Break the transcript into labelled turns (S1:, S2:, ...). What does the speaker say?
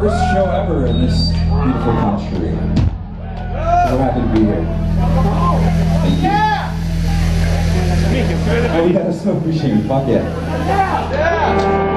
S1: first show ever in this beautiful country. So happy to be here. Thank you. Oh yeah, so Fuck yeah. Yeah. yeah.